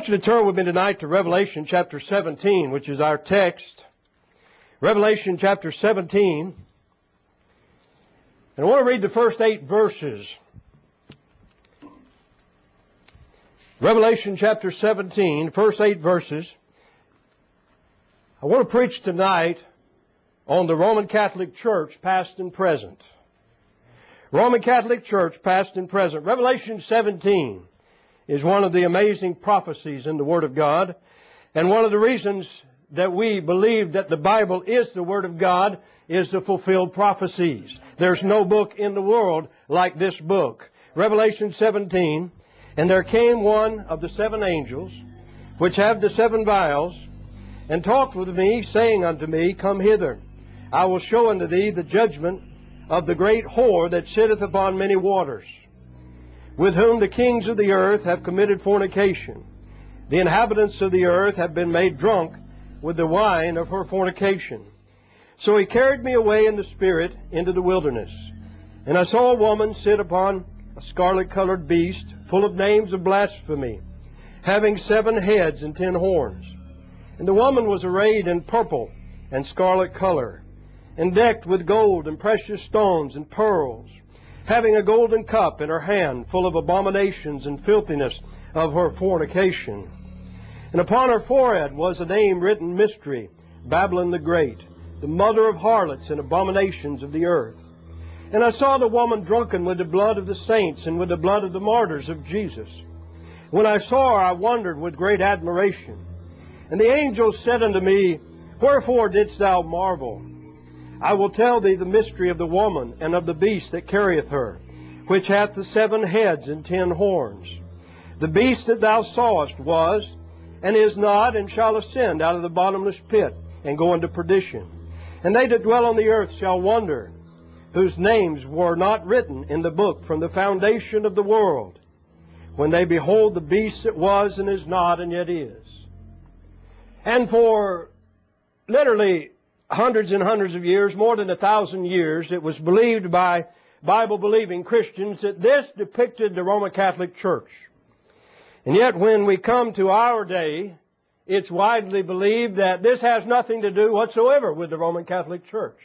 want you to turn with me tonight to Revelation chapter 17, which is our text. Revelation chapter 17. And I want to read the first eight verses. Revelation chapter 17, first eight verses. I want to preach tonight on the Roman Catholic Church, past and present. Roman Catholic Church, past and present. Revelation 17 is one of the amazing prophecies in the Word of God. And one of the reasons that we believe that the Bible is the Word of God is the fulfilled prophecies. There's no book in the world like this book. Revelation 17, and there came one of the seven angels, which have the seven vials, and talked with me, saying unto me, Come hither. I will show unto thee the judgment of the great whore that sitteth upon many waters with whom the kings of the earth have committed fornication. The inhabitants of the earth have been made drunk with the wine of her fornication. So he carried me away in the spirit into the wilderness. And I saw a woman sit upon a scarlet colored beast, full of names of blasphemy, having seven heads and ten horns. And the woman was arrayed in purple and scarlet color, and decked with gold and precious stones and pearls having a golden cup in her hand full of abominations and filthiness of her fornication. And upon her forehead was a name written Mystery, Babylon the Great, the mother of harlots and abominations of the earth. And I saw the woman drunken with the blood of the saints and with the blood of the martyrs of Jesus. When I saw her, I wondered with great admiration. And the angel said unto me, Wherefore didst thou marvel? I will tell thee the mystery of the woman and of the beast that carrieth her, which hath the seven heads and ten horns. The beast that thou sawest was, and is not, and shall ascend out of the bottomless pit, and go into perdition. And they that dwell on the earth shall wonder, whose names were not written in the book from the foundation of the world, when they behold the beast that was, and is not, and yet is. And for literally hundreds and hundreds of years, more than a thousand years, it was believed by Bible believing Christians that this depicted the Roman Catholic Church. And yet, when we come to our day, it's widely believed that this has nothing to do whatsoever with the Roman Catholic Church.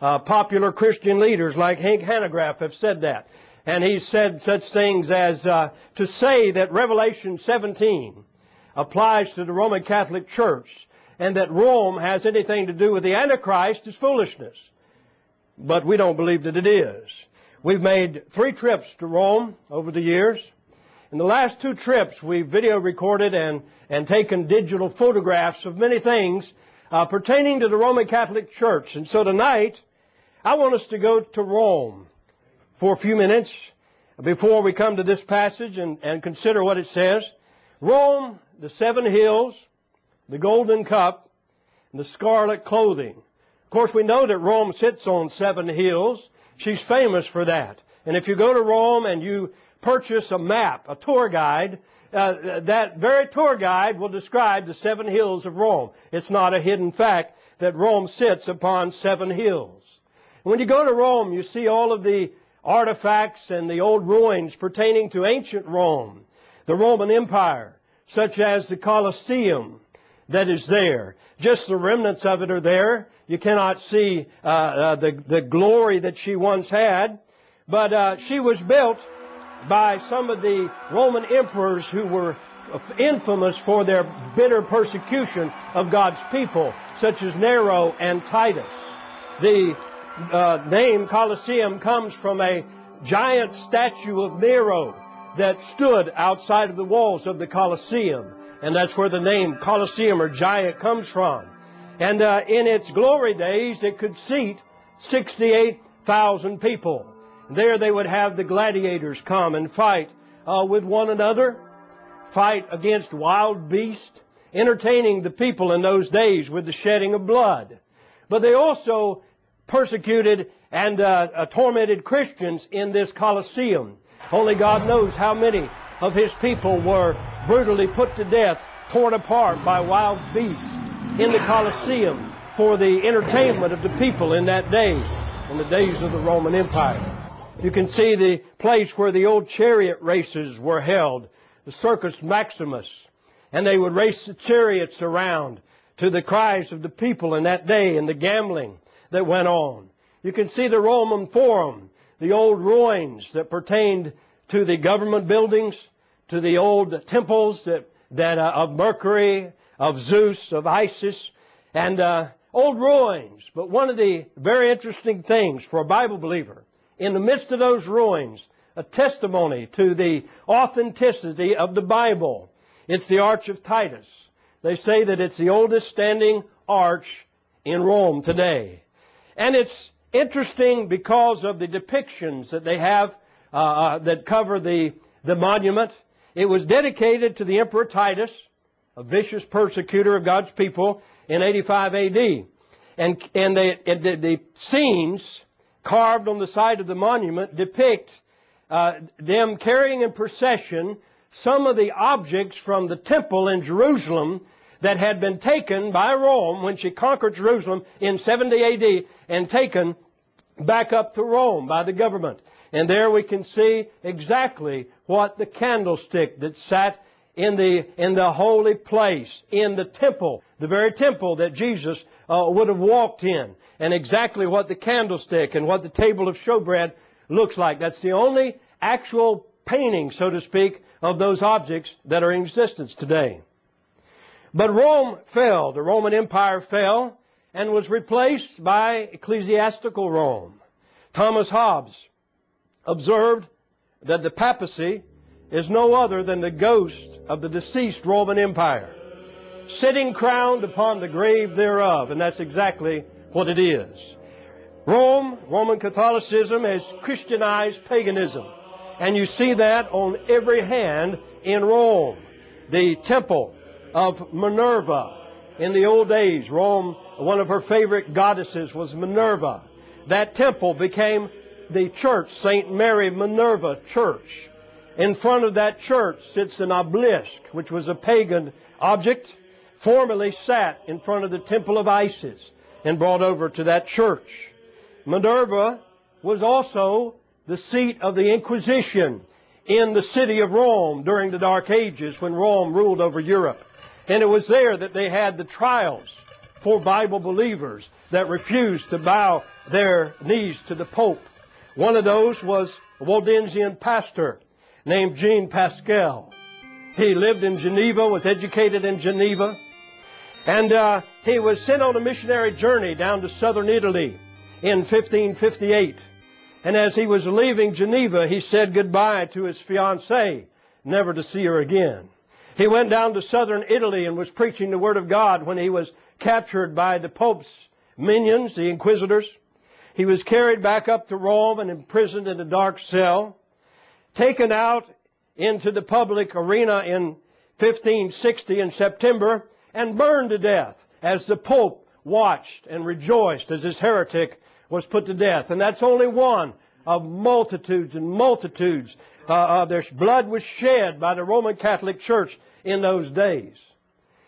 Uh, popular Christian leaders like Hank Hanegraaff have said that. And he said such things as uh, to say that Revelation 17 applies to the Roman Catholic Church and that Rome has anything to do with the Antichrist is foolishness. But we don't believe that it is. We've made three trips to Rome over the years. In the last two trips, we've video recorded and, and taken digital photographs of many things uh, pertaining to the Roman Catholic Church. And so tonight, I want us to go to Rome for a few minutes before we come to this passage and, and consider what it says. Rome, the seven hills, the golden cup, and the scarlet clothing. Of course, we know that Rome sits on seven hills. She's famous for that. And if you go to Rome and you purchase a map, a tour guide, uh, that very tour guide will describe the seven hills of Rome. It's not a hidden fact that Rome sits upon seven hills. When you go to Rome, you see all of the artifacts and the old ruins pertaining to ancient Rome, the Roman Empire, such as the Colosseum, that is there. Just the remnants of it are there. You cannot see uh, uh, the, the glory that she once had. But uh, she was built by some of the Roman emperors who were infamous for their bitter persecution of God's people, such as Nero and Titus. The uh, name Colosseum comes from a giant statue of Nero that stood outside of the walls of the Colosseum and that's where the name Colosseum or Giant comes from. And uh, in its glory days, it could seat 68,000 people. There they would have the gladiators come and fight uh, with one another, fight against wild beasts, entertaining the people in those days with the shedding of blood. But they also persecuted and uh, tormented Christians in this Colosseum. Only God knows how many of his people were brutally put to death, torn apart by wild beasts in the Colosseum for the entertainment of the people in that day, in the days of the Roman Empire. You can see the place where the old chariot races were held, the Circus Maximus. And they would race the chariots around to the cries of the people in that day and the gambling that went on. You can see the Roman Forum, the old ruins that pertained to the government buildings, to the old temples that, that uh, of Mercury, of Zeus, of Isis, and uh, old ruins. But one of the very interesting things for a Bible believer, in the midst of those ruins, a testimony to the authenticity of the Bible. It's the Arch of Titus. They say that it's the oldest standing arch in Rome today. And it's interesting because of the depictions that they have uh, uh, that cover the, the monument. It was dedicated to the Emperor Titus, a vicious persecutor of God's people, in 85 AD. And, and they, the, the scenes carved on the side of the monument depict uh, them carrying in procession some of the objects from the temple in Jerusalem that had been taken by Rome when she conquered Jerusalem in 70 AD and taken back up to Rome by the government. And there we can see exactly what the candlestick that sat in the, in the holy place, in the temple, the very temple that Jesus uh, would have walked in, and exactly what the candlestick and what the table of showbread looks like. That's the only actual painting, so to speak, of those objects that are in existence today. But Rome fell. The Roman Empire fell and was replaced by ecclesiastical Rome. Thomas Hobbes observed that the papacy is no other than the ghost of the deceased Roman Empire, sitting crowned upon the grave thereof, and that's exactly what it is. Rome, Roman Catholicism, has Christianized paganism. And you see that on every hand in Rome. The temple of Minerva. In the old days, Rome, one of her favorite goddesses was Minerva. That temple became the church, St. Mary Minerva Church. In front of that church sits an obelisk, which was a pagan object, formerly sat in front of the temple of Isis and brought over to that church. Minerva was also the seat of the Inquisition in the city of Rome during the Dark Ages when Rome ruled over Europe. And it was there that they had the trials for Bible believers that refused to bow their knees to the Pope. One of those was a Waldensian pastor named Jean Pascal. He lived in Geneva, was educated in Geneva, and uh, he was sent on a missionary journey down to southern Italy in 1558. And as he was leaving Geneva, he said goodbye to his fiancée, never to see her again. He went down to southern Italy and was preaching the Word of God when he was captured by the Pope's minions, the inquisitors. He was carried back up to Rome and imprisoned in a dark cell, taken out into the public arena in 1560 in September, and burned to death as the Pope watched and rejoiced as his heretic was put to death. And that's only one of multitudes and multitudes. Uh, their blood was shed by the Roman Catholic Church in those days.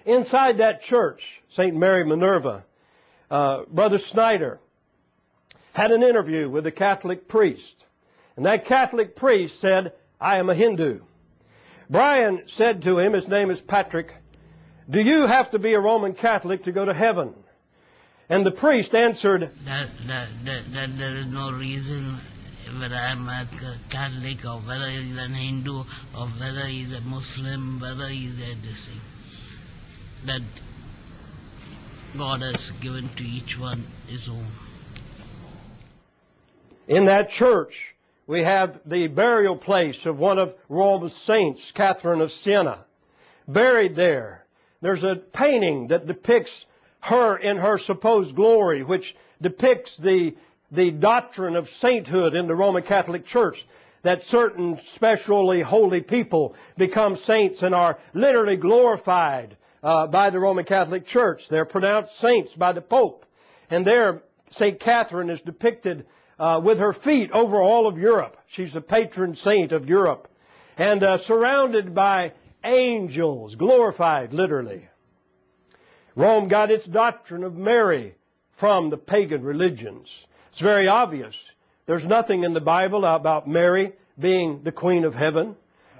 Inside that church, St. Mary Minerva, uh, Brother Snyder had an interview with a Catholic priest. And that Catholic priest said, I am a Hindu. Brian said to him, his name is Patrick, do you have to be a Roman Catholic to go to heaven? And the priest answered, that, that, that, that there is no reason whether I'm a Catholic or whether he's an Hindu or whether he's a Muslim, whether he's a this. That God has given to each one his own. In that church, we have the burial place of one of Rome's saints, Catherine of Siena, buried there. There's a painting that depicts her in her supposed glory, which depicts the, the doctrine of sainthood in the Roman Catholic Church, that certain specially holy people become saints and are literally glorified uh, by the Roman Catholic Church. They're pronounced saints by the Pope. And there, St. Catherine is depicted uh, with her feet over all of Europe. She's the patron saint of Europe. And uh, surrounded by angels, glorified literally. Rome got its doctrine of Mary from the pagan religions. It's very obvious. There's nothing in the Bible about Mary being the Queen of Heaven.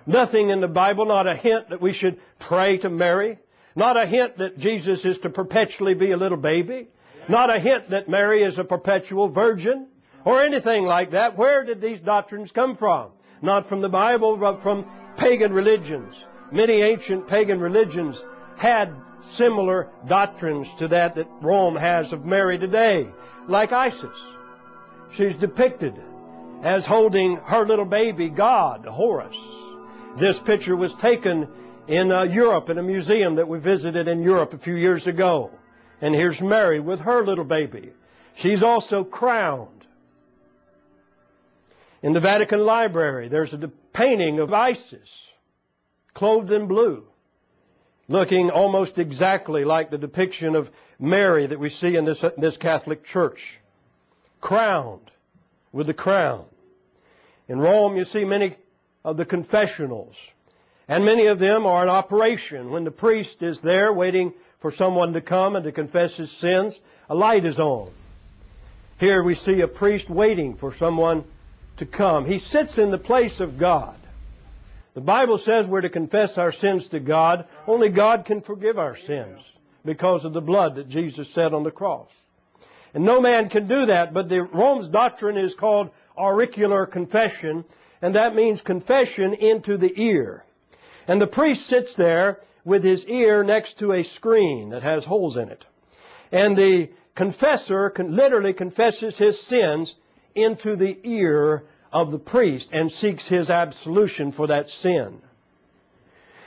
Nothing in the Bible, not a hint that we should pray to Mary. Not a hint that Jesus is to perpetually be a little baby. Not a hint that Mary is a perpetual virgin or anything like that. Where did these doctrines come from? Not from the Bible, but from pagan religions. Many ancient pagan religions had similar doctrines to that that Rome has of Mary today, like Isis. She's depicted as holding her little baby God, Horus. This picture was taken in uh, Europe in a museum that we visited in Europe a few years ago. And here's Mary with her little baby. She's also crowned. In the Vatican Library, there's a painting of Isis, clothed in blue, looking almost exactly like the depiction of Mary that we see in this, this Catholic church, crowned with the crown. In Rome, you see many of the confessionals, and many of them are in operation. When the priest is there waiting for someone to come and to confess his sins, a light is on. Here we see a priest waiting for someone to come. He sits in the place of God. The Bible says we're to confess our sins to God. Only God can forgive our sins because of the blood that Jesus shed on the cross. And no man can do that, but the Rome's doctrine is called auricular confession, and that means confession into the ear. And the priest sits there with his ear next to a screen that has holes in it. And the confessor can literally confesses his sins into the ear of the priest and seeks his absolution for that sin.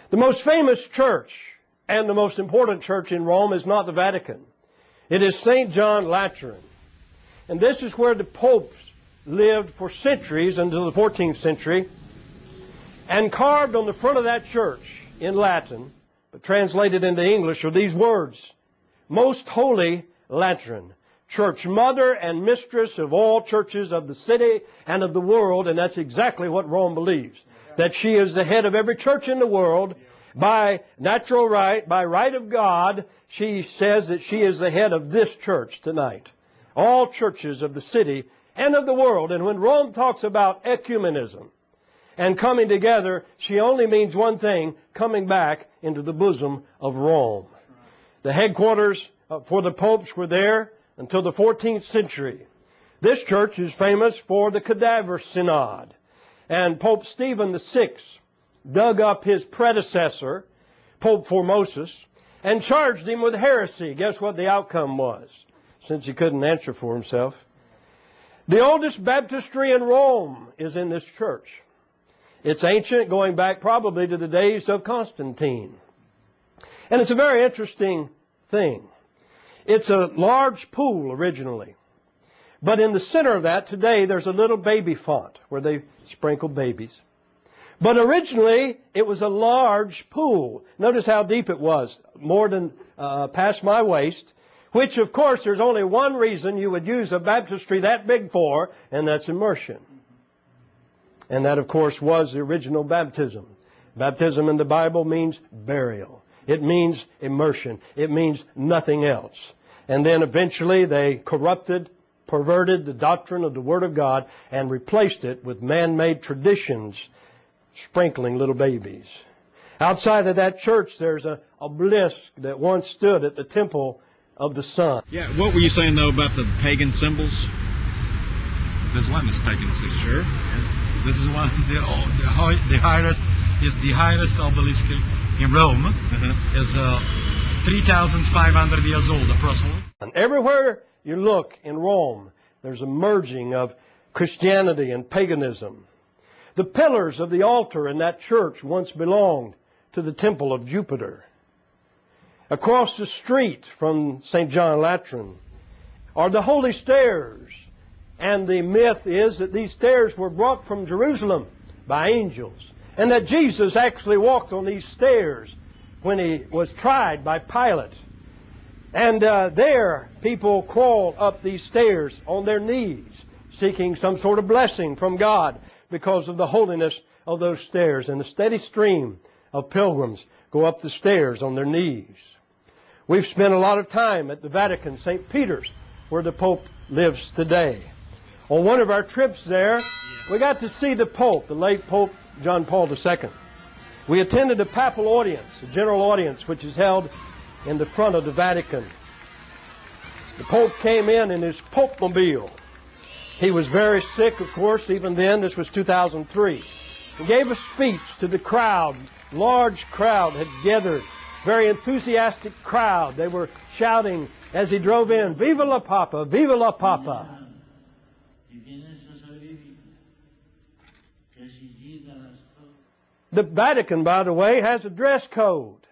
The most famous church and the most important church in Rome is not the Vatican. It is St. John Lateran. And this is where the popes lived for centuries until the 14th century. And carved on the front of that church in Latin, but translated into English, are these words Most Holy Lateran, church mother and mistress of all churches of the city and of the world, and that's exactly what Rome believes. That she is the head of every church in the world. By natural right, by right of God, she says that she is the head of this church tonight. All churches of the city and of the world. And when Rome talks about ecumenism and coming together, she only means one thing, coming back into the bosom of Rome. The headquarters uh, for the popes were there until the 14th century. This church is famous for the Cadaver Synod. And Pope Stephen VI dug up his predecessor, Pope Formosus, and charged him with heresy. Guess what the outcome was, since he couldn't answer for himself? The oldest baptistry in Rome is in this church. It's ancient, going back probably to the days of Constantine. And it's a very interesting thing. It's a large pool originally. But in the center of that, today, there's a little baby font where they sprinkle babies. But originally, it was a large pool. Notice how deep it was, more than uh, past my waist, which, of course, there's only one reason you would use a baptistry that big for, and that's immersion. And that, of course, was the original baptism. Baptism in the Bible means burial. It means immersion. It means nothing else. And then eventually they corrupted, perverted the doctrine of the Word of God and replaced it with man-made traditions sprinkling little babies. Outside of that church, there's a obelisk that once stood at the temple of the sun. Yeah, what were you saying though about the pagan symbols? This one is pagan symbols. Sure. Yeah. This is one the the, high, the highest is the highest obelisk in Rome. Uh-huh. Is uh, 3,500 years old approximately. And everywhere you look in Rome, there's a merging of Christianity and paganism. The pillars of the altar in that church once belonged to the temple of Jupiter. Across the street from St. John Lateran are the holy stairs. And the myth is that these stairs were brought from Jerusalem by angels. And that Jesus actually walked on these stairs when he was tried by Pilate. And uh, there, people crawl up these stairs on their knees, seeking some sort of blessing from God because of the holiness of those stairs. And a steady stream of pilgrims go up the stairs on their knees. We've spent a lot of time at the Vatican, St. Peter's, where the Pope lives today. On one of our trips there, we got to see the Pope, the late Pope John Paul II. We attended a papal audience, a general audience, which is held in the front of the Vatican. The Pope came in in his Pope mobile. He was very sick, of course, even then. This was 2003. He gave a speech to the crowd. Large crowd had gathered. Very enthusiastic crowd. They were shouting as he drove in, Viva la Papa! Viva la Papa! The Vatican, by the way, has a dress code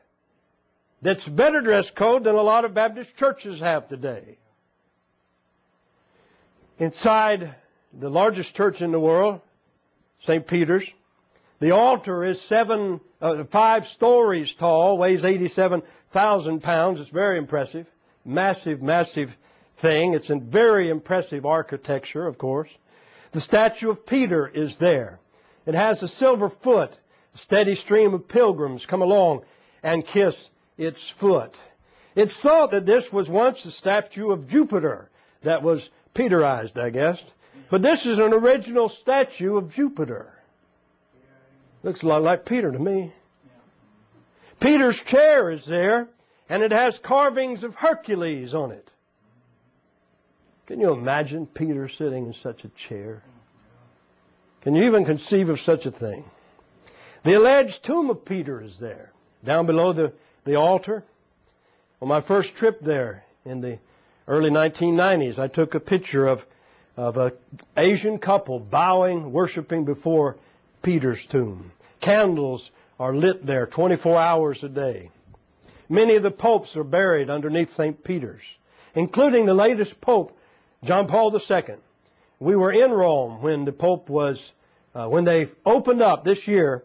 that's a better dress code than a lot of Baptist churches have today. Inside the largest church in the world, St. Peter's, the altar is seven, uh, five stories tall, weighs 87,000 pounds. It's very impressive. Massive, massive thing. It's a very impressive architecture, of course. The statue of Peter is there. It has a silver foot. A steady stream of pilgrims come along and kiss its foot. It's thought that this was once the statue of Jupiter that was Peterized, I guess. But this is an original statue of Jupiter. Looks a lot like Peter to me. Peter's chair is there, and it has carvings of Hercules on it. Can you imagine Peter sitting in such a chair? Can you even conceive of such a thing? The alleged tomb of Peter is there, down below the the altar. On my first trip there in the early 1990s, I took a picture of, of an Asian couple bowing, worshiping before Peter's tomb. Candles are lit there 24 hours a day. Many of the popes are buried underneath St. Peter's, including the latest pope, John Paul II. We were in Rome when the pope was, uh, when they opened up this year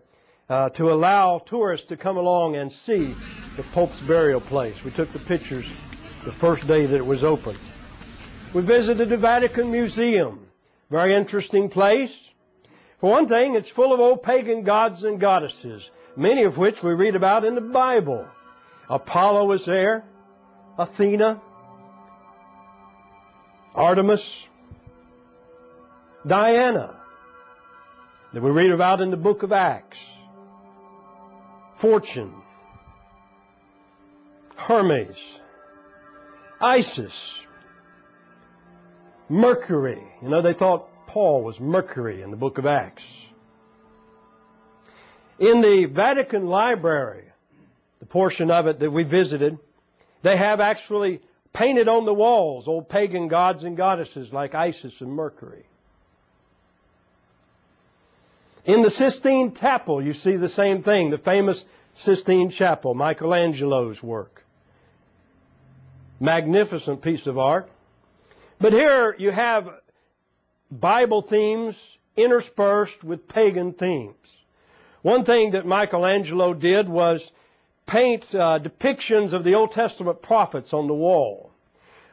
uh, to allow tourists to come along and see the Pope's burial place. We took the pictures the first day that it was open. We visited the Vatican Museum. Very interesting place. For one thing, it's full of old pagan gods and goddesses, many of which we read about in the Bible. Apollo was there, Athena, Artemis, Diana, that we read about in the book of Acts, Fortune, Hermes, Isis, Mercury. You know, they thought Paul was Mercury in the book of Acts. In the Vatican Library, the portion of it that we visited, they have actually painted on the walls old pagan gods and goddesses like Isis and Mercury. In the Sistine Chapel, you see the same thing, the famous Sistine Chapel, Michelangelo's work. Magnificent piece of art. But here you have Bible themes interspersed with pagan themes. One thing that Michelangelo did was paint uh, depictions of the Old Testament prophets on the wall.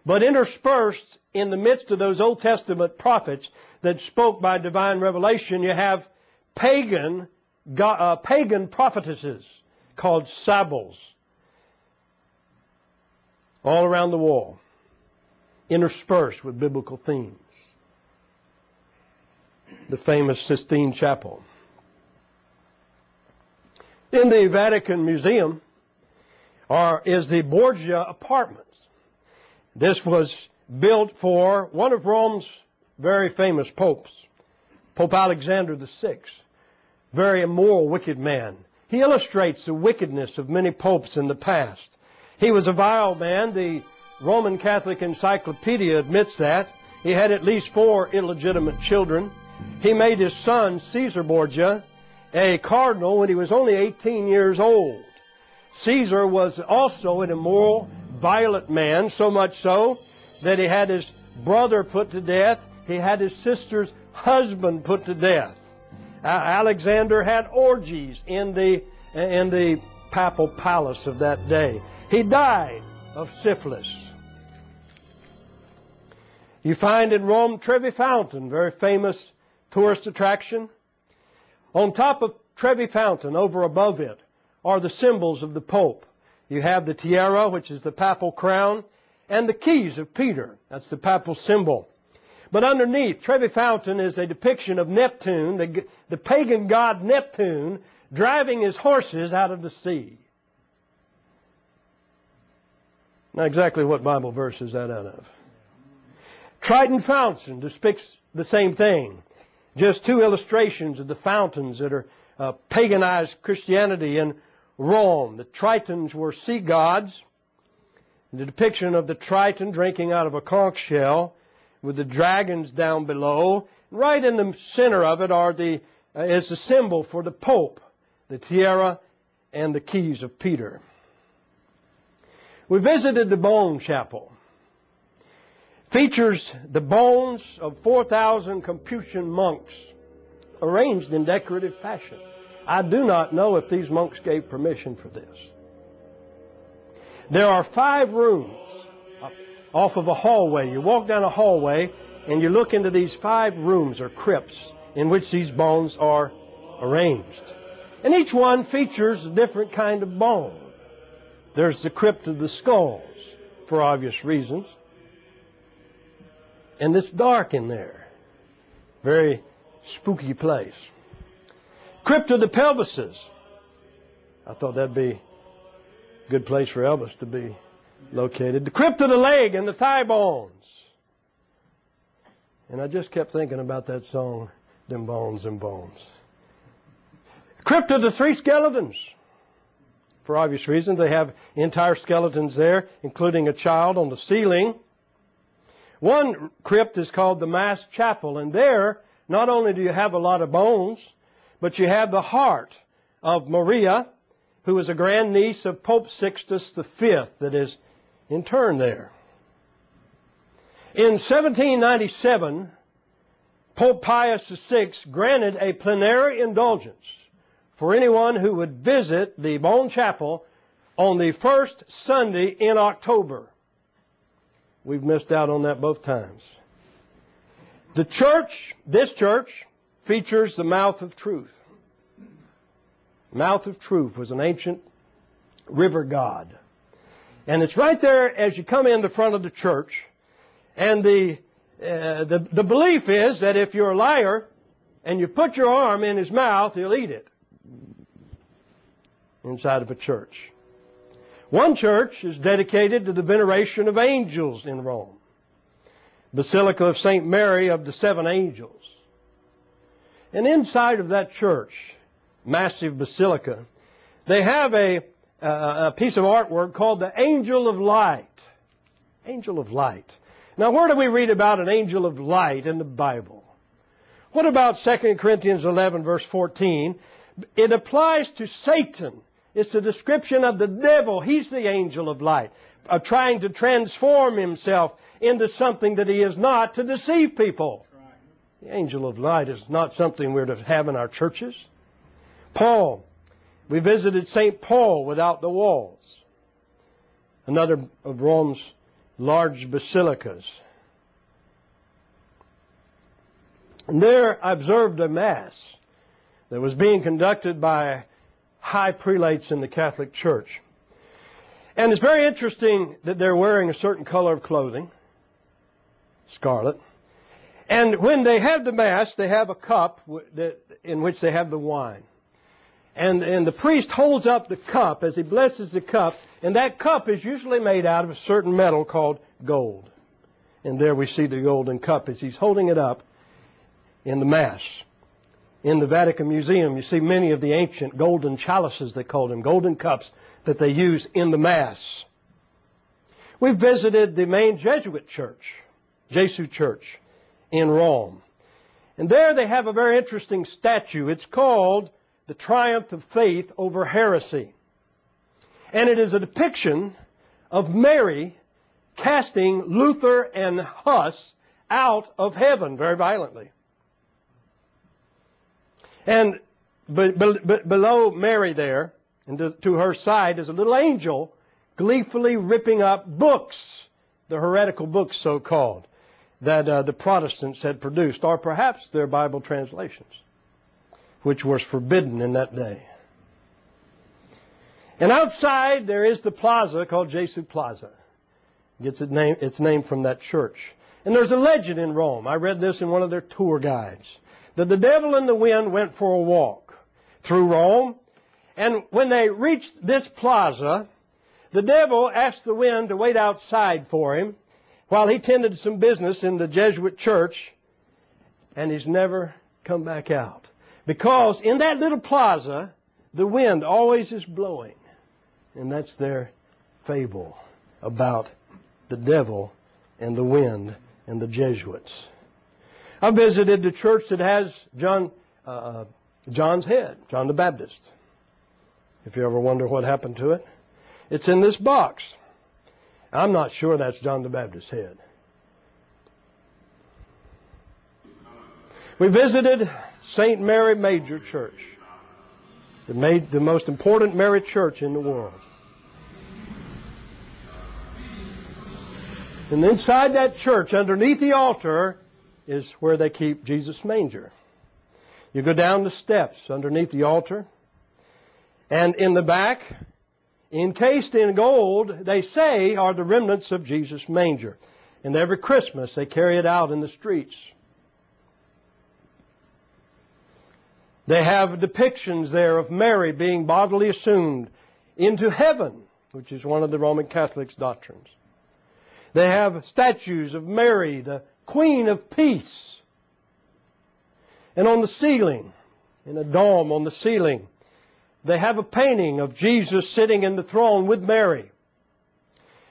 But interspersed in the midst of those Old Testament prophets that spoke by divine revelation, you have pagan, uh, pagan prophetesses called Sibyls all around the wall, interspersed with biblical themes. The famous Sistine Chapel. In the Vatican Museum are, is the Borgia Apartments. This was built for one of Rome's very famous popes, Pope Alexander VI. Very immoral, wicked man. He illustrates the wickedness of many popes in the past. He was a vile man. The Roman Catholic Encyclopedia admits that. He had at least four illegitimate children. He made his son, Caesar Borgia, a cardinal when he was only 18 years old. Caesar was also an immoral, violent man, so much so that he had his brother put to death. He had his sister's husband put to death. Alexander had orgies in the, in the papal palace of that day. He died of syphilis. You find in Rome Trevi Fountain, very famous tourist attraction. On top of Trevi Fountain, over above it, are the symbols of the Pope. You have the tiara, which is the papal crown, and the keys of Peter. That's the papal symbol. But underneath, Trevi Fountain is a depiction of Neptune, the, the pagan god Neptune, driving his horses out of the sea. Not exactly what Bible verse is that out of? Triton Fountain depicts the same thing. Just two illustrations of the fountains that are uh, paganized Christianity in Rome. The Tritons were sea gods. The depiction of the Triton drinking out of a conch shell with the dragons down below. Right in the center of it are the, uh, is the symbol for the Pope, the tiara and the keys of Peter. We visited the Bone Chapel. Features the bones of 4,000 Capuchin monks arranged in decorative fashion. I do not know if these monks gave permission for this. There are five rooms off of a hallway. You walk down a hallway and you look into these five rooms or crypts in which these bones are arranged. And each one features a different kind of bone. There's the crypt of the skulls, for obvious reasons. And it's dark in there. Very spooky place. Crypt of the pelvises. I thought that'd be a good place for Elvis to be located. The crypt of the leg and the thigh bones. And I just kept thinking about that song, Them Bones and Bones. Crypt of the three skeletons. For obvious reasons, they have entire skeletons there, including a child on the ceiling. One crypt is called the Mass Chapel, and there, not only do you have a lot of bones, but you have the heart of Maria, who was a grandniece of Pope Sixtus V, that is interned there. In 1797, Pope Pius VI granted a plenary indulgence for anyone who would visit the Bone Chapel on the first Sunday in October. We've missed out on that both times. The church, this church, features the mouth of truth. Mouth of truth was an ancient river god. And it's right there as you come in the front of the church. And the, uh, the, the belief is that if you're a liar and you put your arm in his mouth, he'll eat it inside of a church. One church is dedicated to the veneration of angels in Rome. Basilica of St. Mary of the Seven Angels. And inside of that church, massive basilica, they have a, a piece of artwork called the Angel of Light. Angel of Light. Now, where do we read about an angel of light in the Bible? What about 2 Corinthians 11, verse 14? It applies to Satan it's a description of the devil. He's the angel of light, uh, trying to transform himself into something that he is not to deceive people. The angel of light is not something we're to have in our churches. Paul, we visited St. Paul without the walls, another of Rome's large basilicas. And there I observed a mass that was being conducted by high prelates in the Catholic Church. And it's very interesting that they're wearing a certain color of clothing, scarlet. And when they have the Mass, they have a cup in which they have the wine. And, and the priest holds up the cup as he blesses the cup, and that cup is usually made out of a certain metal called gold. And there we see the golden cup as he's holding it up in the Mass in the Vatican Museum, you see many of the ancient golden chalices, they called them, golden cups that they use in the Mass. We visited the main Jesuit church, Gesu Church, in Rome. And there they have a very interesting statue. It's called the Triumph of Faith over Heresy. And it is a depiction of Mary casting Luther and Huss out of heaven very violently. And below Mary there, and to, her side, is a little angel gleefully ripping up books, the heretical books so called, that uh, the Protestants had produced, or perhaps their Bible translations, which was forbidden in that day. And outside there is the plaza called Gesu Plaza. Gets its name, its name from that church. And there's a legend in Rome. I read this in one of their tour guides that the devil and the wind went for a walk through Rome And when they reached this plaza, the devil asked the wind to wait outside for him while he tended some business in the Jesuit church, and he's never come back out. Because in that little plaza, the wind always is blowing. And that's their fable about the devil and the wind and the Jesuits. I visited the church that has John, uh, John's head, John the Baptist. If you ever wonder what happened to it, it's in this box. I'm not sure that's John the Baptist's head. We visited St. Mary Major Church, the, made, the most important Mary church in the world. And inside that church, underneath the altar, is where they keep Jesus' manger. You go down the steps underneath the altar, and in the back, encased in gold, they say are the remnants of Jesus' manger. And every Christmas they carry it out in the streets. They have depictions there of Mary being bodily assumed into heaven, which is one of the Roman Catholics' doctrines. They have statues of Mary, the Queen of Peace. And on the ceiling, in a dome on the ceiling, they have a painting of Jesus sitting in the throne with Mary.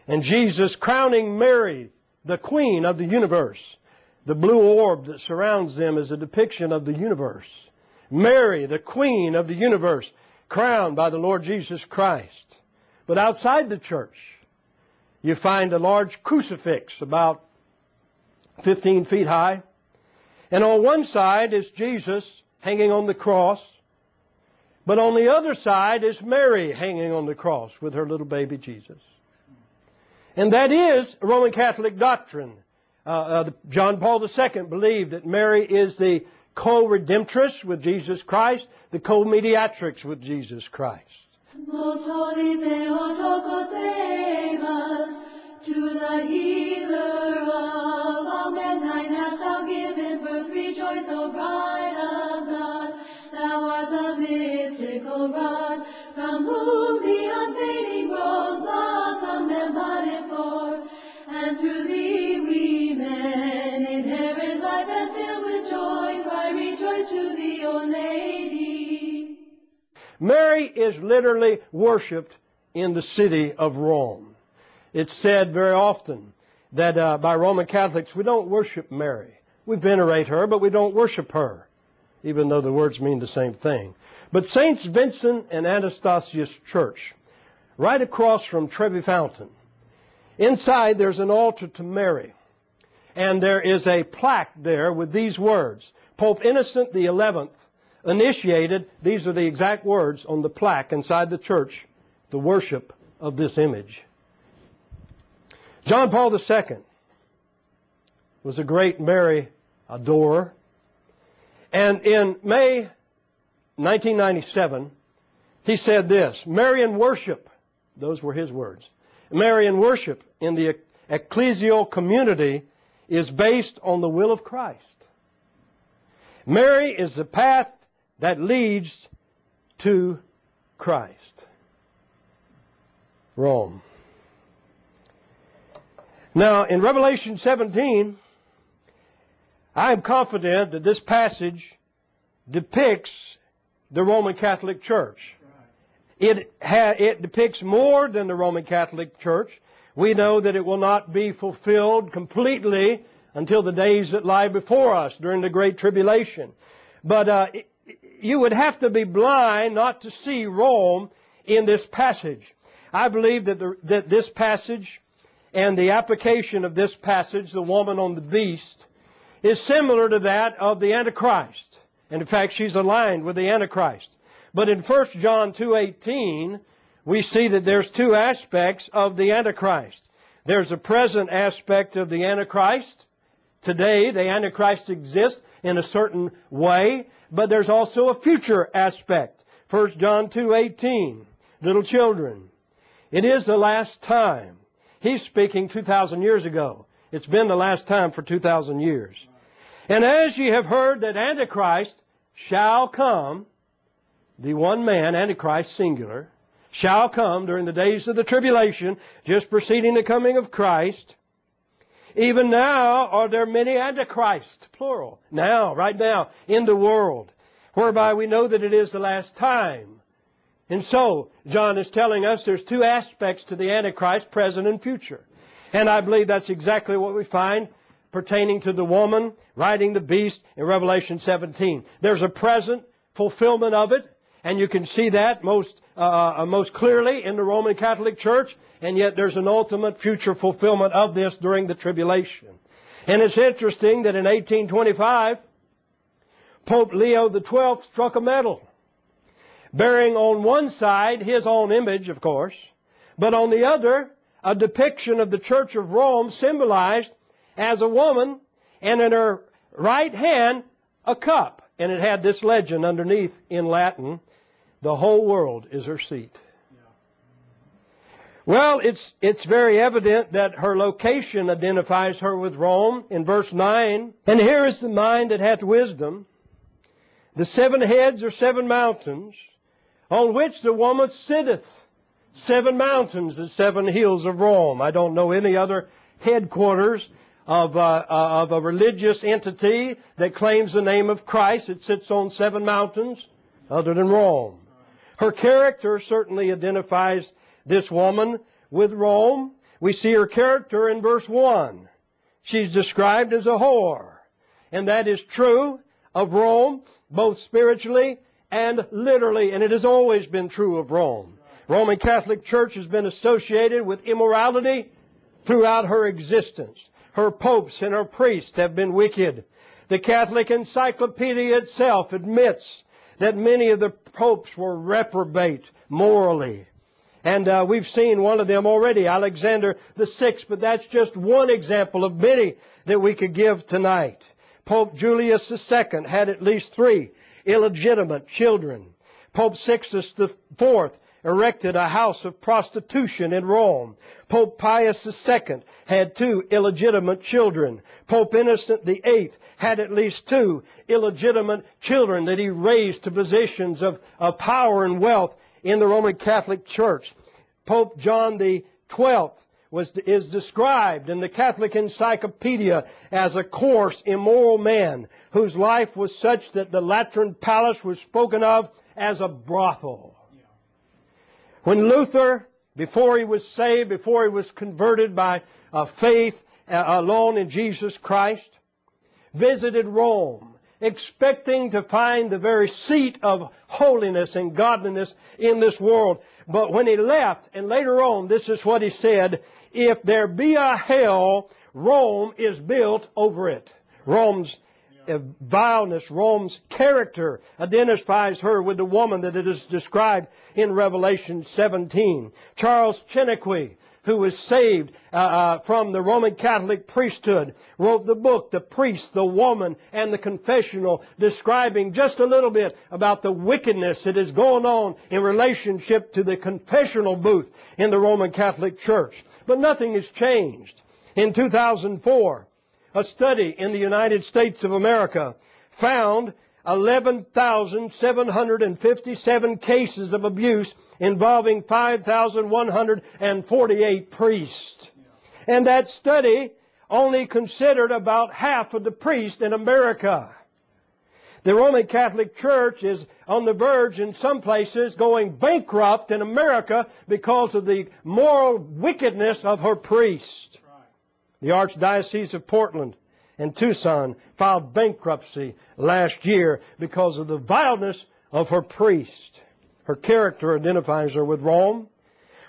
And Jesus crowning Mary, the Queen of the universe. The blue orb that surrounds them is a depiction of the universe. Mary, the Queen of the universe, crowned by the Lord Jesus Christ. But outside the church, you find a large crucifix about 15 feet high. And on one side is Jesus hanging on the cross. But on the other side is Mary hanging on the cross with her little baby Jesus. And that is Roman Catholic doctrine. Uh, uh, John Paul II believed that Mary is the co-redemptress with Jesus Christ, the co-mediatrix with Jesus Christ. Most holy Theotokos, save us to the healer of all mankind hast thou given birth. Rejoice, O bride of God. Thou art the mystical rod, Mary is literally worshipped in the city of Rome. It's said very often that uh, by Roman Catholics we don't worship Mary. We venerate her, but we don't worship her, even though the words mean the same thing. But Saints Vincent and Anastasius Church, right across from Trevi Fountain, inside there's an altar to Mary. And there is a plaque there with these words. Pope Innocent the Eleventh initiated, these are the exact words on the plaque inside the church, the worship of this image. John Paul II was a great Mary adorer. And in May 1997, he said this, Marian worship, those were his words, Marian worship in the ecclesial community is based on the will of Christ. Mary is the path that leads to Christ. Rome. Now, in Revelation 17, I am confident that this passage depicts the Roman Catholic Church. It, it depicts more than the Roman Catholic Church. We know that it will not be fulfilled completely until the days that lie before us during the Great Tribulation. But uh, you would have to be blind not to see Rome in this passage. I believe that, the, that this passage and the application of this passage, the woman on the beast, is similar to that of the Antichrist. And in fact, she's aligned with the Antichrist. But in 1 John 2.18, we see that there's two aspects of the Antichrist. There's a present aspect of the Antichrist. Today, the Antichrist exists in a certain way, but there's also a future aspect. 1 John 2.18, little children, it is the last time. He's speaking 2,000 years ago. It's been the last time for 2,000 years. And as ye have heard that Antichrist shall come, the one man, Antichrist singular, shall come during the days of the tribulation, just preceding the coming of Christ. Even now are there many antichrists, plural, now, right now, in the world, whereby we know that it is the last time. And so, John is telling us there's two aspects to the Antichrist, present and future. And I believe that's exactly what we find pertaining to the woman riding the beast in Revelation 17. There's a present fulfillment of it, and you can see that most, uh, uh, most clearly in the Roman Catholic Church, and yet there's an ultimate future fulfillment of this during the tribulation. And it's interesting that in 1825, Pope Leo XII struck a medal, bearing on one side his own image, of course, but on the other, a depiction of the Church of Rome symbolized as a woman, and in her right hand, a cup. And it had this legend underneath in Latin The whole world is her seat. Well, it's, it's very evident that her location identifies her with Rome in verse 9. And here is the mind that hath wisdom. The seven heads are seven mountains on which the woman sitteth. Seven mountains, the seven hills of Rome. I don't know any other headquarters of, uh, uh, of a religious entity that claims the name of Christ. It sits on seven mountains other than Rome. Her character certainly identifies this woman with Rome. We see her character in verse 1. She's described as a whore. And that is true of Rome, both spiritually and literally. And it has always been true of Rome. Roman Catholic Church has been associated with immorality throughout her existence. Her popes and her priests have been wicked. The Catholic Encyclopedia itself admits that many of the popes were reprobate morally. And uh, we've seen one of them already, Alexander the Sixth, but that's just one example of many that we could give tonight. Pope Julius II had at least three illegitimate children. Pope Sixtus IV erected a house of prostitution in Rome. Pope Pius II had two illegitimate children. Pope Innocent VIII had at least two illegitimate children that he raised to positions of, of power and wealth in the Roman Catholic Church. Pope John the Twelfth was, is described in the Catholic Encyclopedia as a coarse, immoral man whose life was such that the Lateran Palace was spoken of as a brothel. When Luther, before he was saved, before he was converted by uh, faith uh, alone in Jesus Christ, visited Rome, expecting to find the very seat of holiness and godliness in this world. But when he left, and later on, this is what he said, if there be a hell, Rome is built over it. Rome's vileness, Rome's character identifies her with the woman that it is described in Revelation 17. Charles Chiniquy, who was saved uh, uh, from the Roman Catholic priesthood, wrote the book, The Priest, the Woman, and the Confessional, describing just a little bit about the wickedness that is going on in relationship to the confessional booth in the Roman Catholic Church. But nothing has changed. In 2004, a study in the United States of America found 11,757 cases of abuse involving 5,148 priests. And that study only considered about half of the priests in America. The Roman Catholic Church is on the verge in some places going bankrupt in America because of the moral wickedness of her priests. The Archdiocese of Portland and Tucson filed bankruptcy last year because of the vileness of her priest. Her character identifies her with Rome.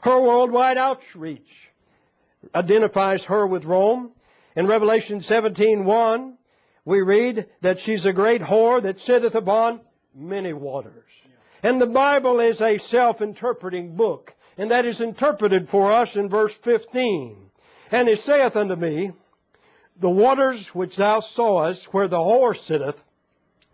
Her worldwide outreach identifies her with Rome. In Revelation 17:1, we read that she's a great whore that sitteth upon many waters. And the Bible is a self-interpreting book, and that is interpreted for us in verse 15. And he saith unto me, The waters which thou sawest where the whore sitteth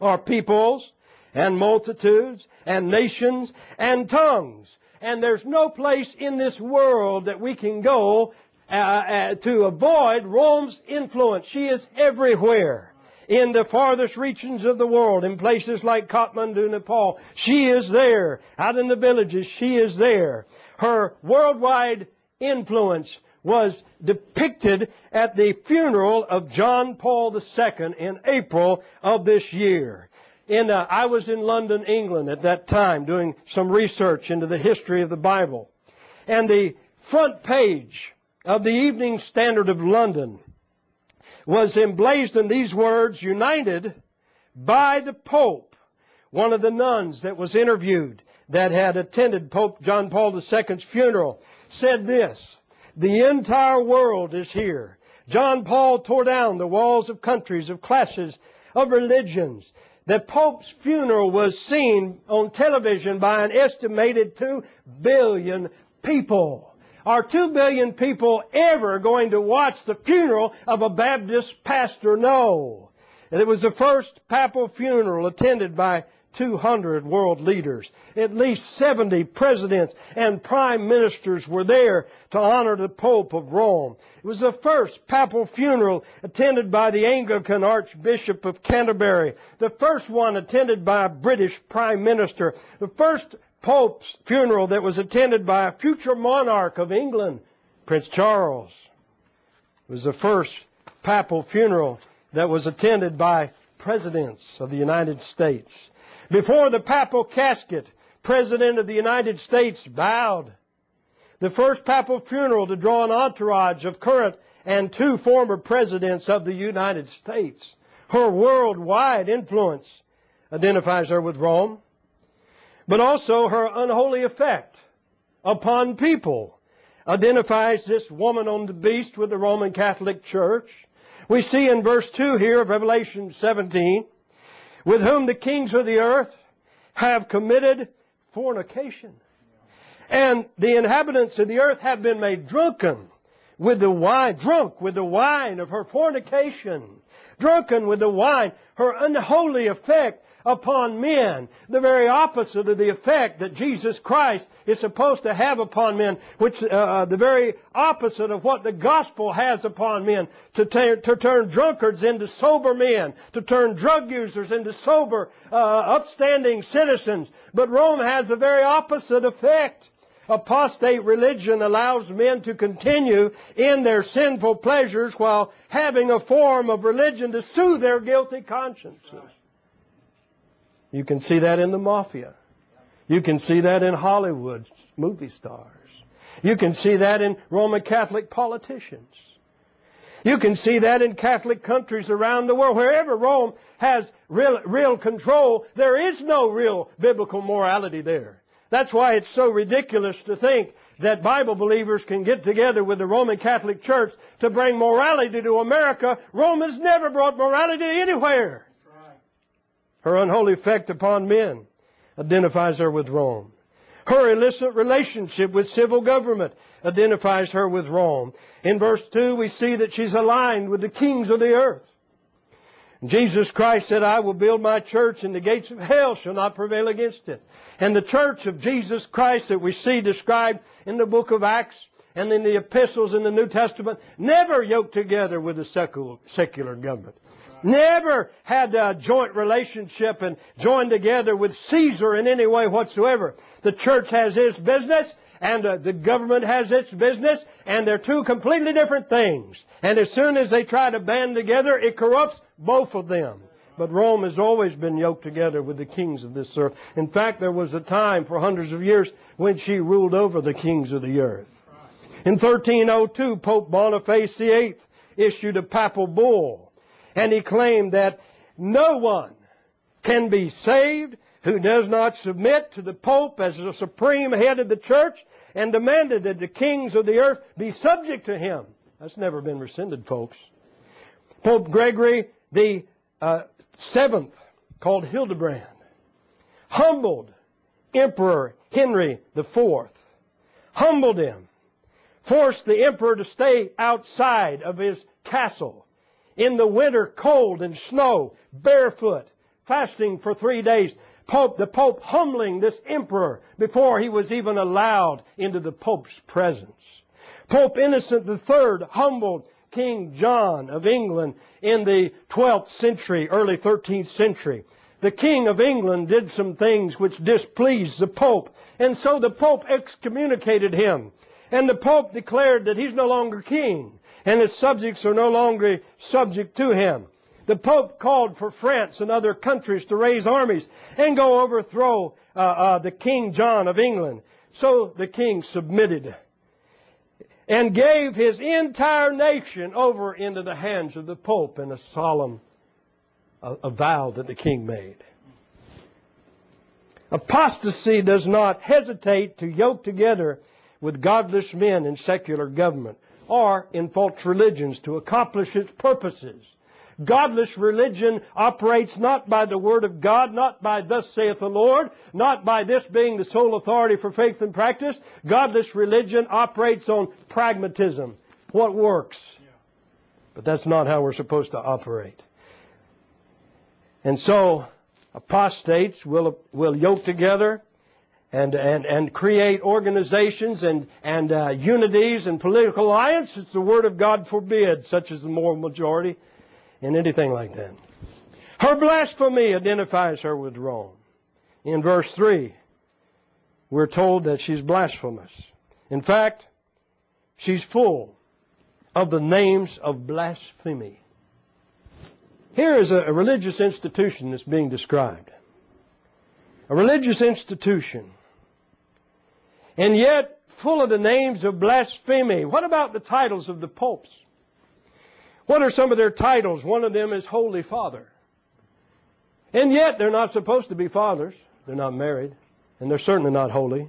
are peoples and multitudes and nations and tongues. And there's no place in this world that we can go uh, uh, to avoid Rome's influence. She is everywhere. in the farthest regions of the world, in places like Kathmandu, Nepal. She is there. Out in the villages, she is there. Her worldwide influence was depicted at the funeral of John Paul II in April of this year. In, uh, I was in London, England at that time doing some research into the history of the Bible. And the front page of the Evening Standard of London was emblazoned in these words, united by the Pope. One of the nuns that was interviewed that had attended Pope John Paul II's funeral said this, the entire world is here. John Paul tore down the walls of countries, of classes, of religions. The Pope's funeral was seen on television by an estimated 2 billion people. Are 2 billion people ever going to watch the funeral of a Baptist pastor? No. It was the first papal funeral attended by 200 world leaders. At least 70 presidents and prime ministers were there to honor the Pope of Rome. It was the first papal funeral attended by the Anglican Archbishop of Canterbury, the first one attended by a British prime minister, the first Pope's funeral that was attended by a future monarch of England, Prince Charles. It was the first papal funeral that was attended by presidents of the United States. Before the papal casket, President of the United States bowed. The first papal funeral to draw an entourage of current and two former presidents of the United States. Her worldwide influence identifies her with Rome, but also her unholy effect upon people identifies this woman on the beast with the Roman Catholic Church. We see in verse 2 here of Revelation 17 with whom the kings of the earth have committed fornication. And the inhabitants of the earth have been made drunken with the wine, drunk with the wine of her fornication, drunken with the wine, her unholy effect upon men, the very opposite of the effect that Jesus Christ is supposed to have upon men, which uh, uh the very opposite of what the gospel has upon men, to, to turn drunkards into sober men, to turn drug users into sober, uh, upstanding citizens. But Rome has the very opposite effect. Apostate religion allows men to continue in their sinful pleasures while having a form of religion to soothe their guilty consciences. You can see that in the mafia. You can see that in Hollywood movie stars. You can see that in Roman Catholic politicians. You can see that in Catholic countries around the world. Wherever Rome has real, real control, there is no real biblical morality there. That's why it's so ridiculous to think that Bible believers can get together with the Roman Catholic Church to bring morality to America. Rome has never brought morality anywhere. Her unholy effect upon men identifies her with Rome. Her illicit relationship with civil government identifies her with Rome. In verse 2, we see that she's aligned with the kings of the earth. Jesus Christ said, I will build my church and the gates of hell shall not prevail against it. And the church of Jesus Christ that we see described in the book of Acts and in the epistles in the New Testament never yoked together with the secular government never had a joint relationship and joined together with Caesar in any way whatsoever. The church has its business and uh, the government has its business and they're two completely different things. And as soon as they try to band together, it corrupts both of them. But Rome has always been yoked together with the kings of this earth. In fact, there was a time for hundreds of years when she ruled over the kings of the earth. In 1302, Pope Boniface VIII issued a papal bull and he claimed that no one can be saved who does not submit to the Pope as the supreme head of the church and demanded that the kings of the earth be subject to him. That's never been rescinded, folks. Pope Gregory the uh, seventh, called Hildebrand, humbled Emperor Henry IV, humbled him, forced the emperor to stay outside of his castle in the winter cold and snow, barefoot, fasting for three days. Pope, the Pope humbling this emperor before he was even allowed into the Pope's presence. Pope Innocent III humbled King John of England in the 12th century, early 13th century. The King of England did some things which displeased the Pope, and so the Pope excommunicated him. And the Pope declared that he's no longer king, and his subjects are no longer subject to him. The Pope called for France and other countries to raise armies and go overthrow uh, uh, the King John of England. So the king submitted and gave his entire nation over into the hands of the Pope in a solemn a, a vow that the king made. Apostasy does not hesitate to yoke together with godless men in secular government or in false religions to accomplish its purposes. Godless religion operates not by the Word of God, not by thus saith the Lord, not by this being the sole authority for faith and practice. Godless religion operates on pragmatism. What works? But that's not how we're supposed to operate. And so, apostates will, will yoke together and, and, and create organizations and, and uh, unities and political alliances. The Word of God forbids, such as the moral majority and anything like that. Her blasphemy identifies her with Rome. In verse 3, we're told that she's blasphemous. In fact, she's full of the names of blasphemy. Here is a, a religious institution that's being described. A religious institution. And yet, full of the names of blasphemy. What about the titles of the popes? What are some of their titles? One of them is Holy Father. And yet they're not supposed to be fathers. They're not married. And they're certainly not holy.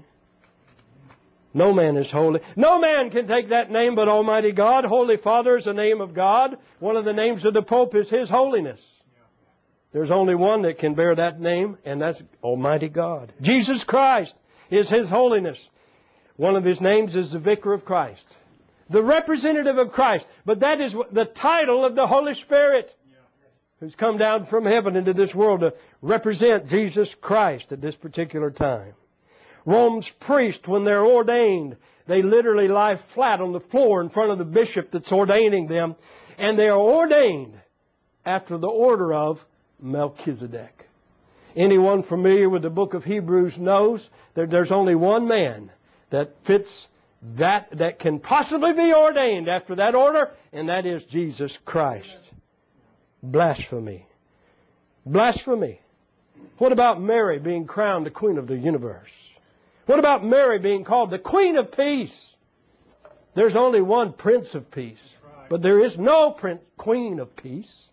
No man is holy. No man can take that name but Almighty God. Holy Father is the name of God. One of the names of the Pope is His holiness. There's only one that can bear that name, and that's Almighty God. Jesus Christ is His holiness. One of His names is the Vicar of Christ the representative of Christ. But that is the title of the Holy Spirit who's come down from heaven into this world to represent Jesus Christ at this particular time. Rome's priests, when they're ordained, they literally lie flat on the floor in front of the bishop that's ordaining them, and they are ordained after the order of Melchizedek. Anyone familiar with the book of Hebrews knows that there's only one man that fits that that can possibly be ordained after that order, and that is Jesus Christ. Blasphemy. Blasphemy. What about Mary being crowned the Queen of the universe? What about Mary being called the Queen of Peace? There's only one Prince of Peace, but there is no prince, Queen of Peace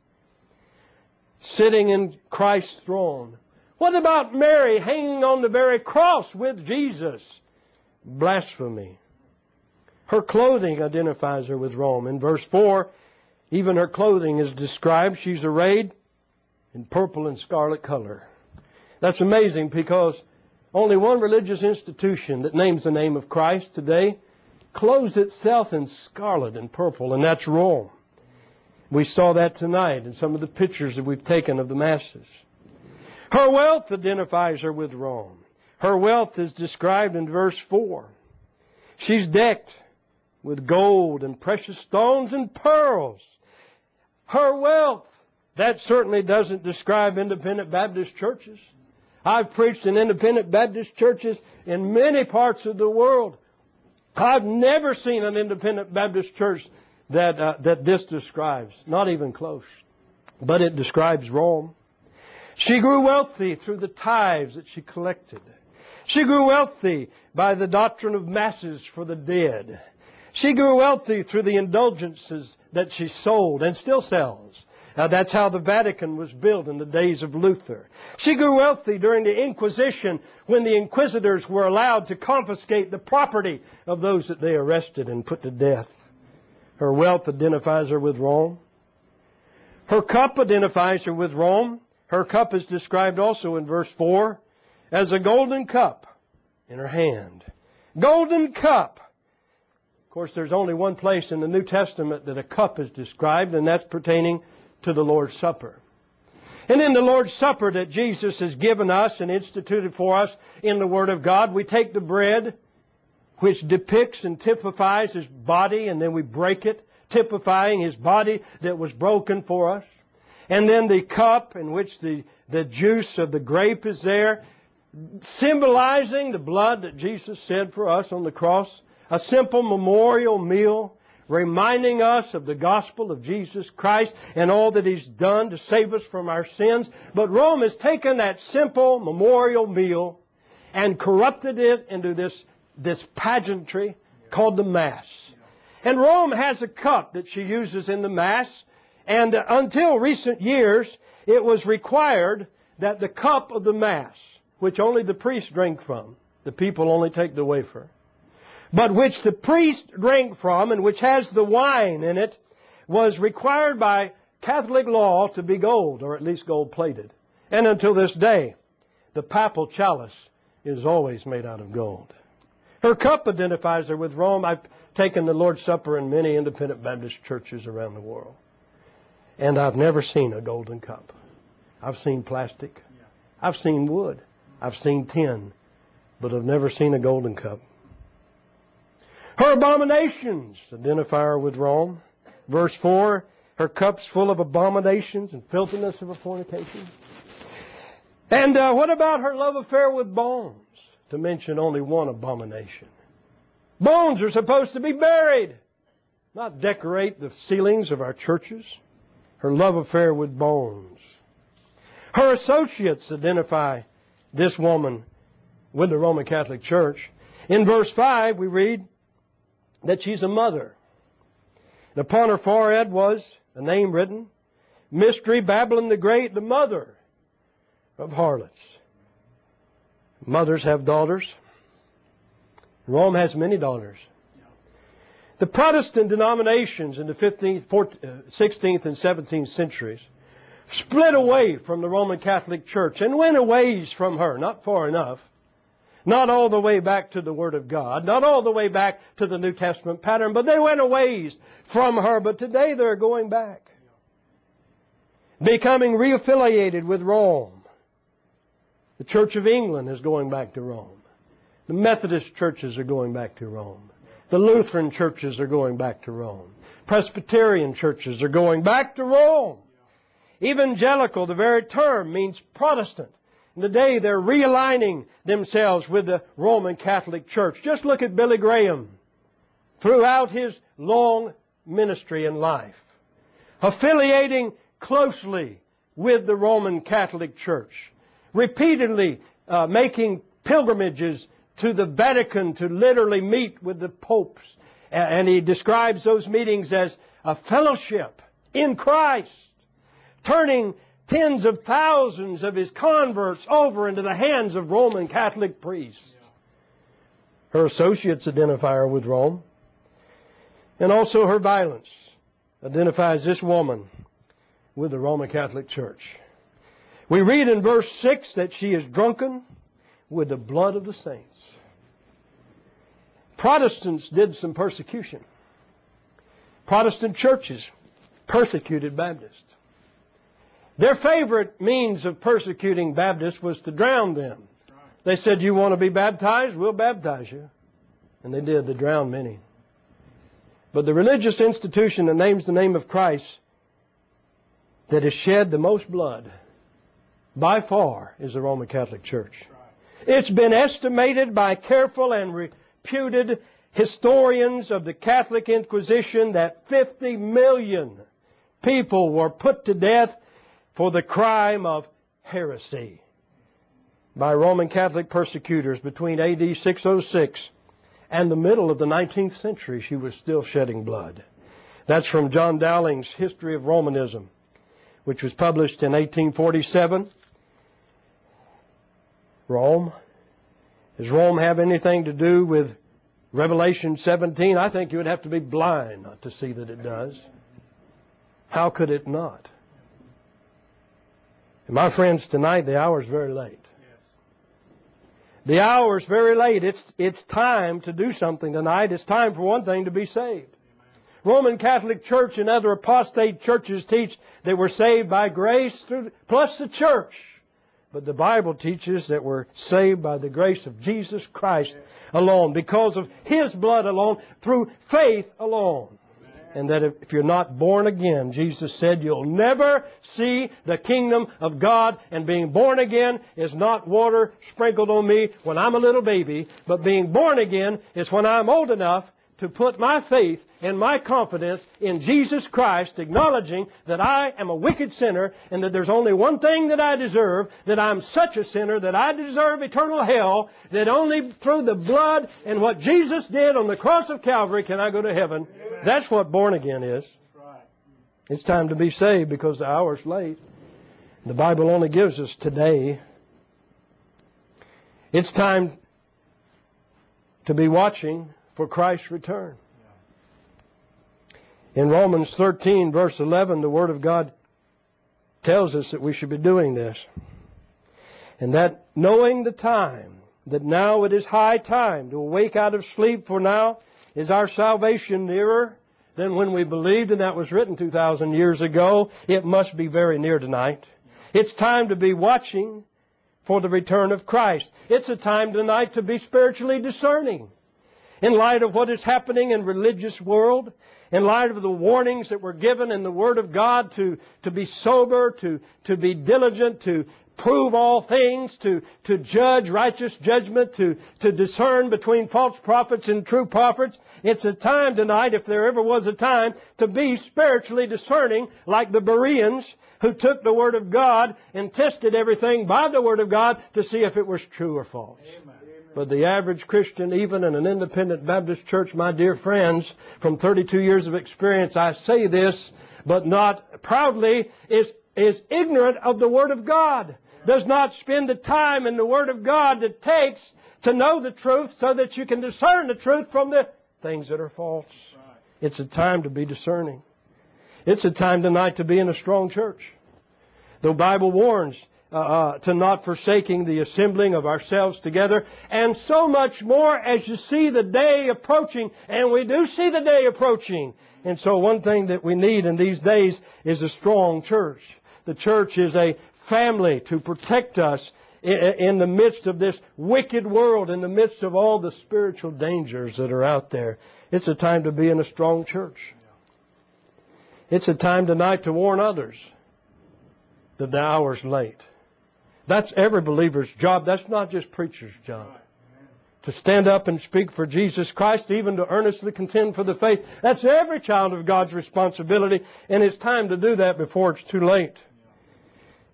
sitting in Christ's throne. What about Mary hanging on the very cross with Jesus? Blasphemy. Her clothing identifies her with Rome. In verse 4, even her clothing is described. She's arrayed in purple and scarlet color. That's amazing because only one religious institution that names the name of Christ today clothes itself in scarlet and purple, and that's Rome. We saw that tonight in some of the pictures that we've taken of the masses. Her wealth identifies her with Rome. Her wealth is described in verse 4. She's decked with gold and precious stones and pearls. Her wealth. That certainly doesn't describe independent Baptist churches. I've preached in independent Baptist churches in many parts of the world. I've never seen an independent Baptist church that, uh, that this describes, not even close. But it describes Rome. She grew wealthy through the tithes that she collected. She grew wealthy by the doctrine of masses for the dead. She grew wealthy through the indulgences that she sold and still sells. Now, that's how the Vatican was built in the days of Luther. She grew wealthy during the Inquisition when the inquisitors were allowed to confiscate the property of those that they arrested and put to death. Her wealth identifies her with Rome. Her cup identifies her with Rome. Her cup is described also in verse 4 as a golden cup in her hand. Golden cup Of course, there's only one place in the New Testament that a cup is described, and that's pertaining to the Lord's Supper. And in the Lord's Supper that Jesus has given us and instituted for us in the Word of God, we take the bread, which depicts and typifies His body, and then we break it typifying his body that was broken for us. And then the cup in which the, the juice of the grape is there, symbolizing the blood that Jesus shed for us on the cross. A simple memorial meal reminding us of the gospel of Jesus Christ and all that He's done to save us from our sins. But Rome has taken that simple memorial meal and corrupted it into this, this pageantry called the Mass. And Rome has a cup that she uses in the Mass. And until recent years, it was required that the cup of the Mass, which only the priests drink from, the people only take the wafer, but which the priest drank from and which has the wine in it, was required by Catholic law to be gold, or at least gold plated. And until this day, the papal chalice is always made out of gold. Her cup identifies her with Rome. I've taken the Lord's Supper in many independent Baptist churches around the world. And I've never seen a golden cup. I've seen plastic. I've seen wood. I've seen ten, But I've never seen a golden cup. Her abominations identify her with Rome. Verse 4, her cup's full of abominations and filthiness of her fornication. And uh, what about her love affair with bones? To mention only one abomination. Bones are supposed to be buried, not decorate the ceilings of our churches. Her love affair with bones. Her associates identify this woman with the Roman Catholic Church. In verse 5, we read that she's a mother. And upon her forehead was a name written Mystery Babylon the Great, the mother of harlots. Mothers have daughters. Rome has many daughters. The Protestant denominations in the 15th, 14th, 16th, and 17th centuries split away from the Roman Catholic Church and went away from her, not far enough, not all the way back to the Word of God, not all the way back to the New Testament pattern, but they went away from her. But today they're going back, becoming reaffiliated with Rome. The Church of England is going back to Rome. The Methodist churches are going back to Rome. The Lutheran churches are going back to Rome. Presbyterian churches are going back to Rome. Evangelical, the very term, means Protestant. And today they're realigning themselves with the Roman Catholic Church. Just look at Billy Graham throughout his long ministry and life, affiliating closely with the Roman Catholic Church, repeatedly uh, making pilgrimages to the Vatican to literally meet with the popes. And he describes those meetings as a fellowship in Christ, turning tens of thousands of his converts over into the hands of Roman Catholic priests. Her associates identify her with Rome. And also her violence identifies this woman with the Roman Catholic Church. We read in verse 6 that she is drunken with the blood of the saints. Protestants did some persecution. Protestant churches persecuted Baptists. Their favorite means of persecuting Baptists was to drown them. They said, You want to be baptized? We'll baptize you. And they did. They drowned many. But the religious institution that names the name of Christ that has shed the most blood by far is the Roman Catholic Church. It's been estimated by careful and reputed historians of the Catholic Inquisition that 50 million people were put to death for the crime of heresy by Roman Catholic persecutors between AD 606 and the middle of the 19th century. She was still shedding blood. That's from John Dowling's History of Romanism, which was published in 1847. Rome. Does Rome have anything to do with Revelation 17? I think you would have to be blind not to see that it does. How could it not? And my friends, tonight the hour is very late. The hour is very late. It's, it's time to do something tonight. It's time for one thing to be saved. Roman Catholic Church and other apostate churches teach that we're saved by grace through, plus the church. But the Bible teaches that we're saved by the grace of Jesus Christ alone, because of His blood alone, through faith alone. And that if, you're not born again, Jesus said, you'll never see the kingdom of God. And being born again is not water sprinkled on me when I'm a little baby, but being born again is when I'm old enough to put my faith and my confidence in Jesus Christ, acknowledging that I am a wicked sinner and that there's only one thing that I deserve, that I'm such a sinner that I deserve eternal hell, that only through the blood and what Jesus did on the cross of Calvary can I go to heaven. That's what born again is. It's time to be saved because the hour's late. The Bible only gives us today. It's time to be watching for Christ's return. In Romans 13, verse 11, the Word of God tells us that we should be doing this. And that knowing the time, that now it is high time to awake out of sleep, for now is our salvation nearer than when we believed, and that was written 2,000 years ago. It must be very near tonight. It's time to be watching for the return of Christ. It's a time tonight to be spiritually discerning in light of what is happening in religious world, in light of the warnings that were given in the Word of God to, to be sober, to, to be diligent, to prove all things, to, to judge righteous judgment, to, to discern between false prophets and true prophets. It's a time tonight, if there ever was a time, to be spiritually discerning like the Bereans who took the Word of God and tested everything by the Word of God to see if it was true or false. Amen. But the average Christian, even in an independent Baptist church, my dear friends, from 32 years of experience, I say this, but not proudly, is, is ignorant of the Word of God. Does not spend the time in the Word of God that takes to know the truth so that you can discern the truth from the things that are false. It's a time to be discerning. It's a time tonight to be in a strong church. The Bible warns uh, uh, to not forsaking the assembling of ourselves together, and so much more as you see the day approaching, and we do see the day approaching. And so one thing that we need in these days is a strong church. The church is a family to protect us in the midst of this wicked world, in the midst of all the spiritual dangers that are out there. It's a time to be in a strong church. It's a time tonight to warn others that the hour's late. That's every believer's job. That's not just preacher's job. To stand up and speak for Jesus Christ, even to earnestly contend for the faith, that's every child of God's responsibility, and it's time to do that before it's too late.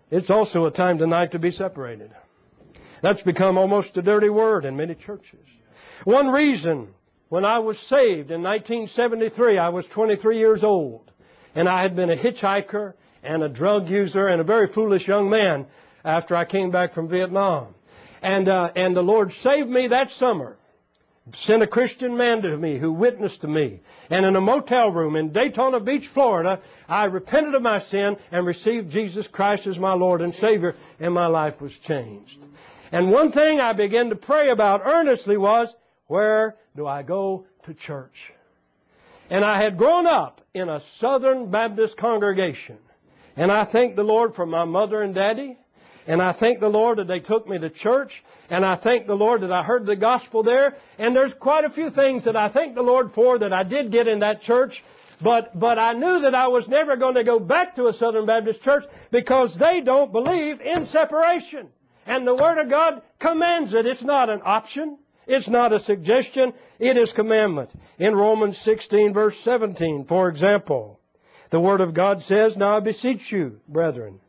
It's also a time tonight to be separated. That's become almost a dirty word in many churches. One reason, when I was saved in 1973, I was 23 years old, and I had been a hitchhiker and a drug user and a very foolish young man after I came back from Vietnam. And, uh, and the Lord saved me that summer. Sent a Christian man to me who witnessed to me. And in a motel room in Daytona Beach, Florida, I repented of my sin and received Jesus Christ as my Lord and Savior, and my life was changed. And one thing I began to pray about earnestly was, where do I go to church? And I had grown up in a Southern Baptist congregation. And I thank the Lord for my mother and daddy and I thank the Lord that they took me to church. And I thank the Lord that I heard the gospel there. And there's quite a few things that I thank the Lord for that I did get in that church. But, but I knew that I was never going to go back to a Southern Baptist church because they don't believe in separation. And the Word of God commands it. It's not an option. It's not a suggestion. It is commandment. In Romans 16 verse 17, for example, the Word of God says, Now I beseech you, brethren,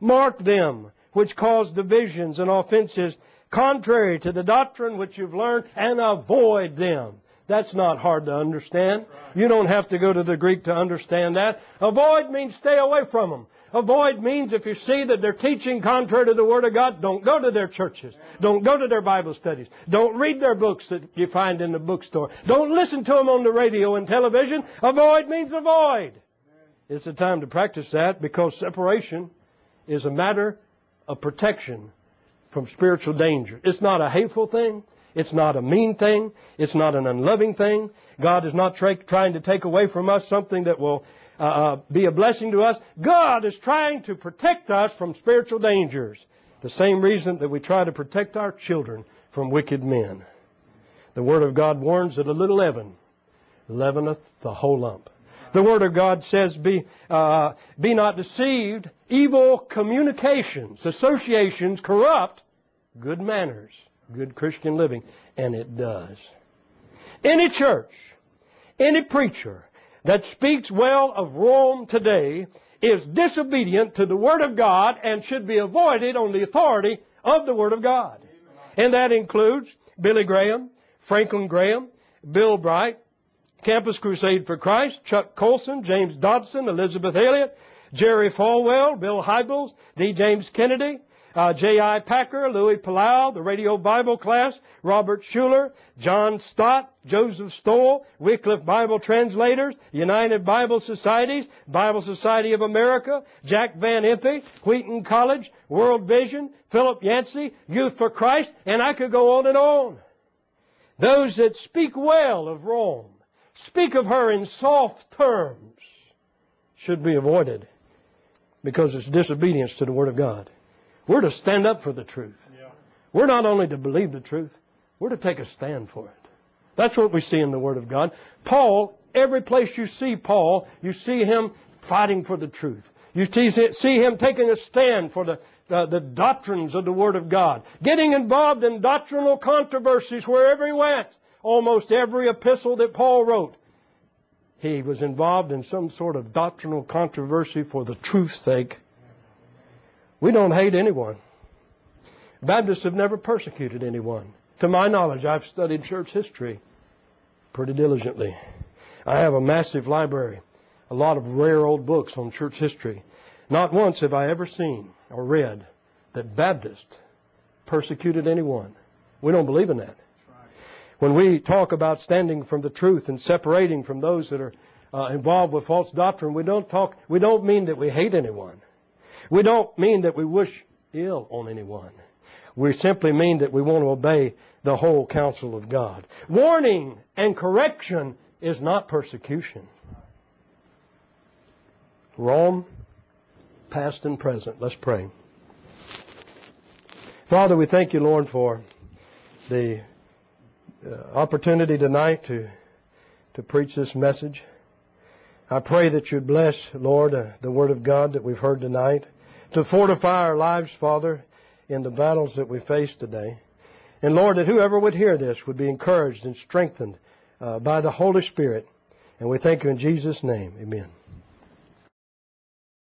mark them which cause divisions and offenses contrary to the doctrine which you've learned and avoid them. That's not hard to understand. You don't have to go to the Greek to understand that. Avoid means stay away from them. Avoid means if you see that they're teaching contrary to the Word of God, don't go to their churches. Don't go to their Bible studies. Don't read their books that you find in the bookstore. Don't listen to them on the radio and television. Avoid means avoid. It's a time to practice that because separation is a matter of protection from spiritual danger. It's not a hateful thing. It's not a mean thing. It's not an unloving thing. God is not trying to take away from us something that will uh, uh, be a blessing to us. God is trying to protect us from spiritual dangers. The same reason that we try to protect our children from wicked men. The Word of God warns that a little leaven leaveneth the whole lump. The Word of God says, be, uh, be not deceived. Evil communications, associations corrupt good manners, good Christian living. And it does. Any church, any preacher that speaks well of Rome today is disobedient to the Word of God and should be avoided on the authority of the Word of God. And that includes Billy Graham, Franklin Graham, Bill Bright, Campus Crusade for Christ, Chuck Colson, James Dobson, Elisabeth Elliot, Jerry Falwell, Bill Hybels, D. James Kennedy, uh, J.I. Packer, Luis Palau, the Radio Bible Class, Robert Schuller, John Stott, Joseph Stowell, Wycliffe Bible Translators, United Bible Societies, Bible Society of America, Jack Van Impe, Wheaton College, World Vision, Philip Yancey, Youth for Christ, and I could go on and on. Those that speak well of Rome, speak of her in soft terms, should be avoided because it's disobedience to the Word of God. We're to stand up for the truth. We're not only to believe the truth, we're to take a stand for it. That's what we see in the Word of God. Paul, every place you see Paul, you see him fighting for the truth. You see him taking a stand for the, uh, the doctrines of the Word of God, getting involved in doctrinal controversies wherever he went. Almost every epistle that Paul wrote, he was involved in some sort of doctrinal controversy for the truth's sake. We don't hate anyone. Baptists have never persecuted anyone. To my knowledge, I've studied church history pretty diligently. I have a massive library, a lot of rare old books on church history. Not once have I ever seen or read that Baptists persecuted anyone. We don't believe in that. When we talk about standing from the truth and separating from those that are uh, involved with false doctrine, we don't talk. We don't mean that we hate anyone. We don't mean that we wish ill on anyone. We simply mean that we want to obey the whole counsel of God. Warning and correction is not persecution. Rome, past and present. Let's pray. Father, we thank you, Lord, for the opportunity tonight to, to preach this message. I pray that you'd bless, Lord, uh, the Word of God that we've heard tonight to fortify our lives, Father, in the battles that we face today. And Lord, that whoever would hear this would be encouraged and strengthened uh, by the Holy Spirit. And we thank you in Jesus' name. Amen.